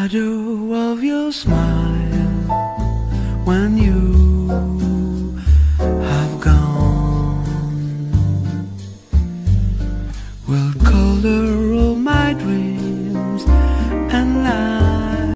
shadow of your smile when you have gone. Will color